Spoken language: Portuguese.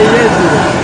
Aí, Jesus.